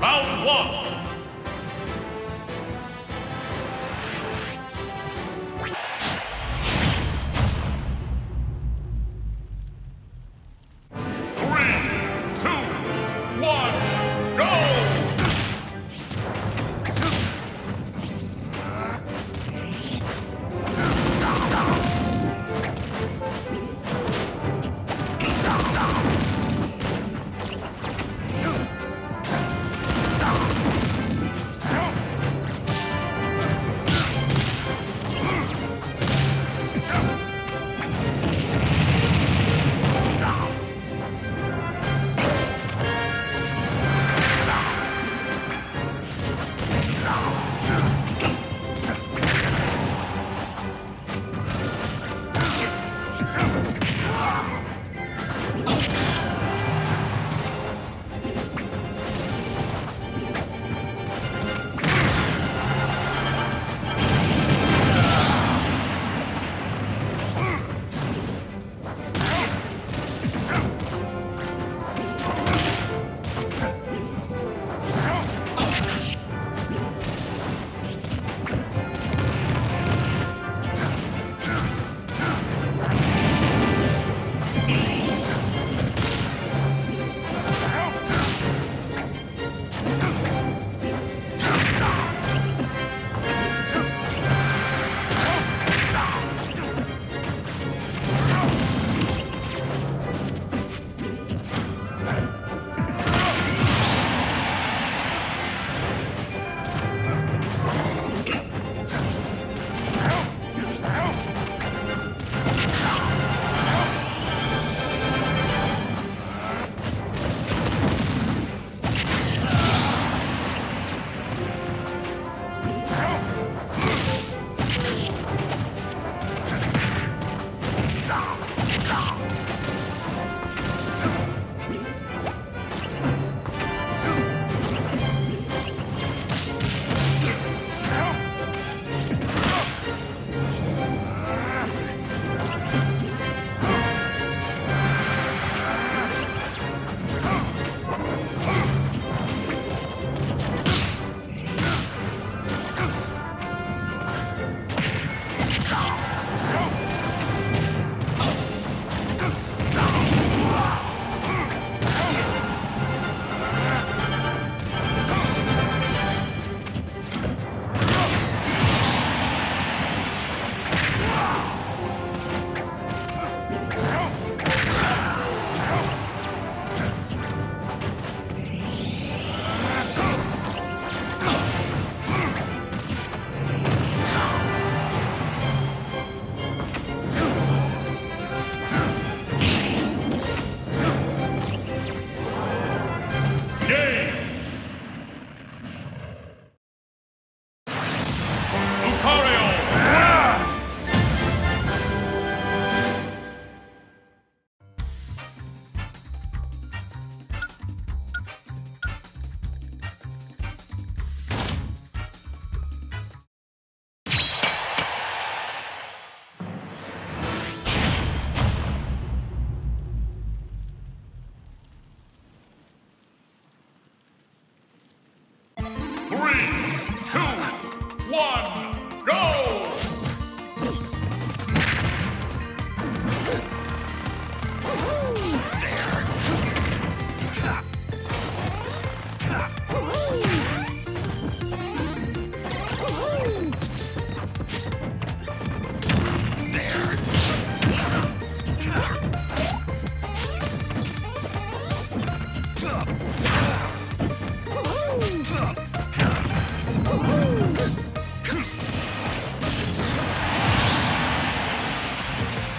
Round one.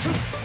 Truth.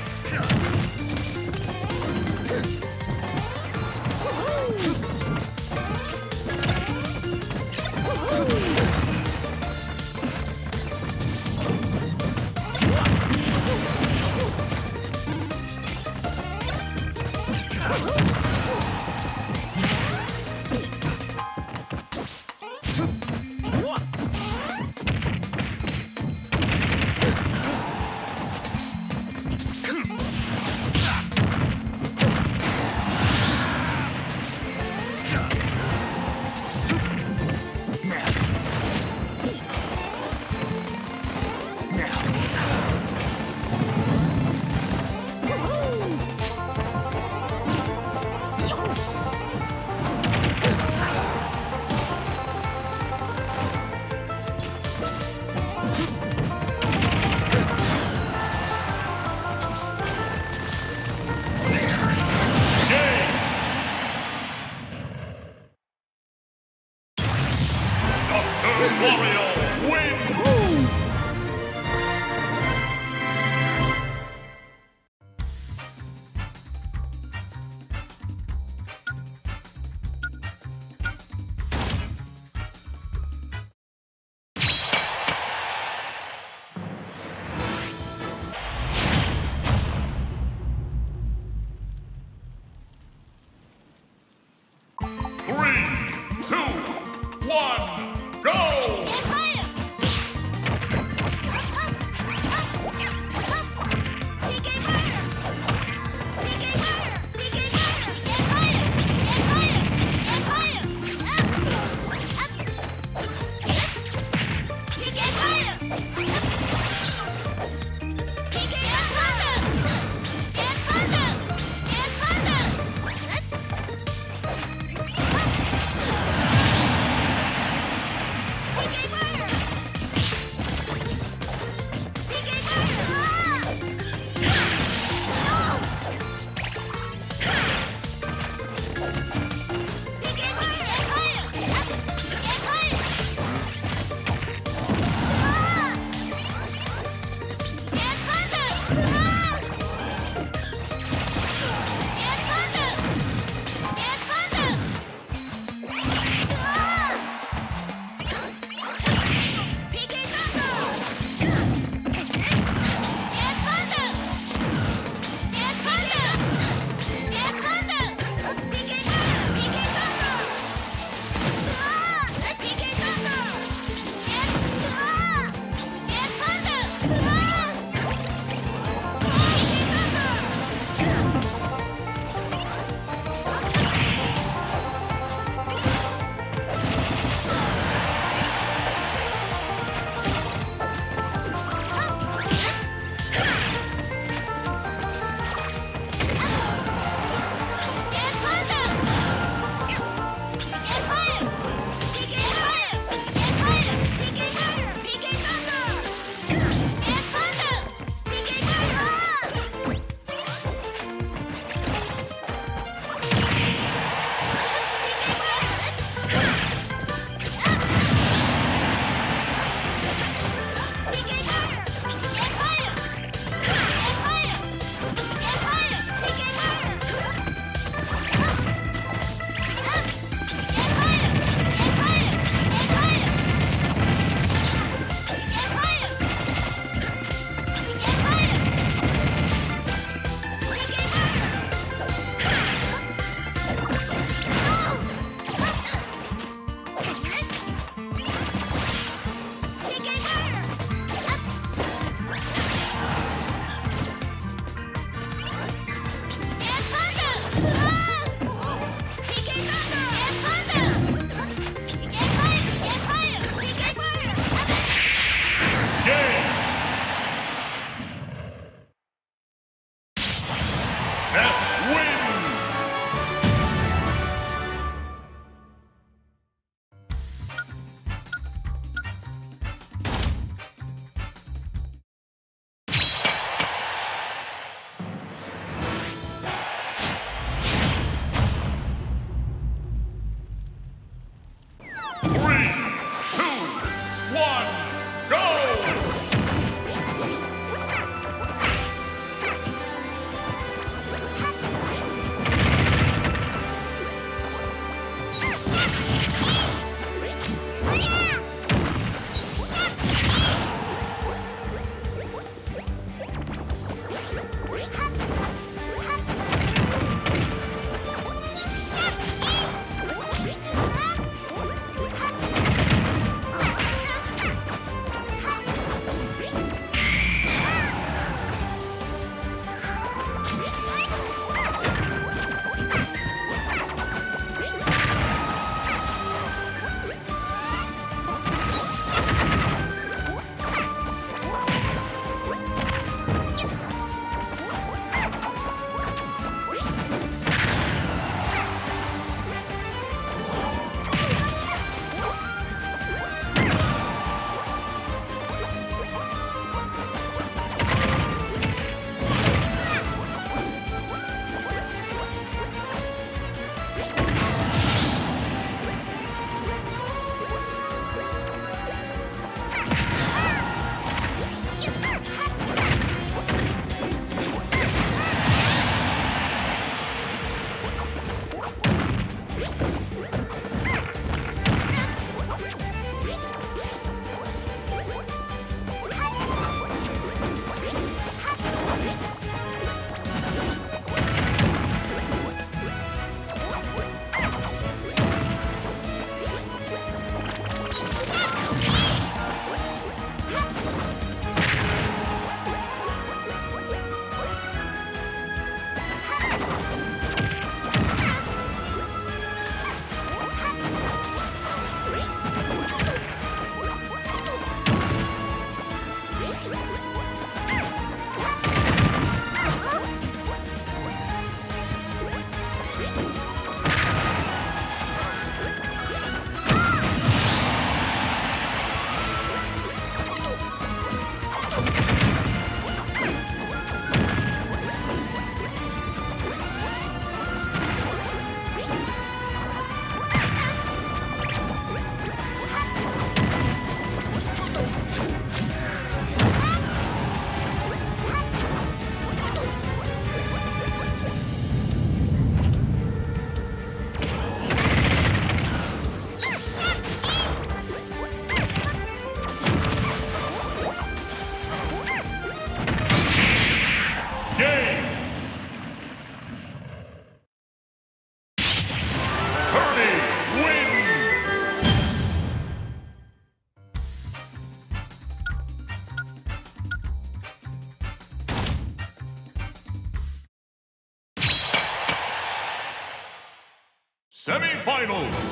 Semifinals.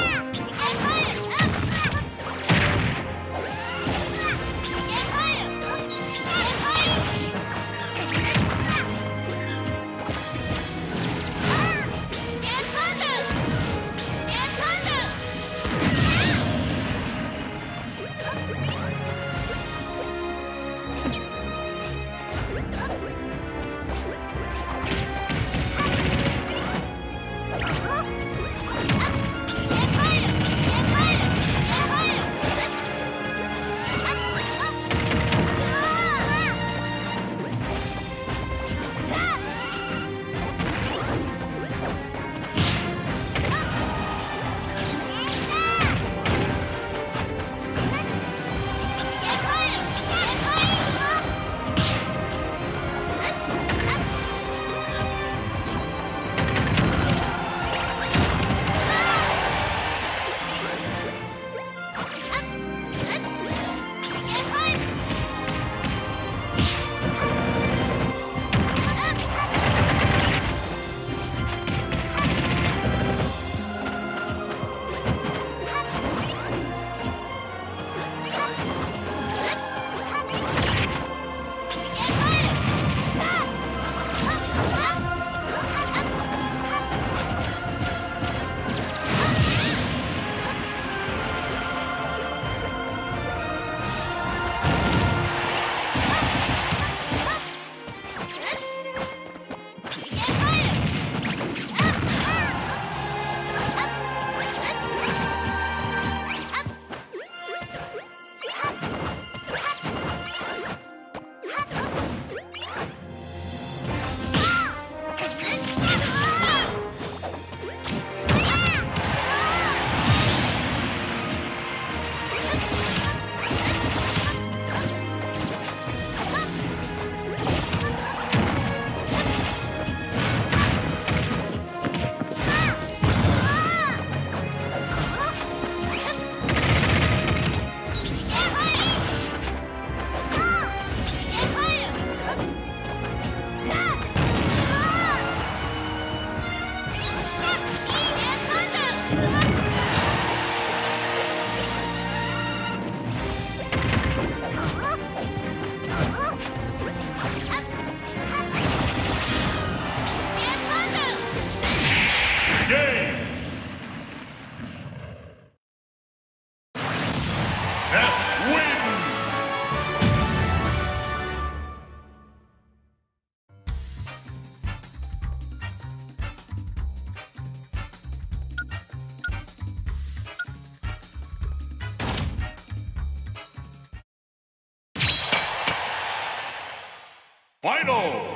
Final!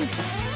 Game!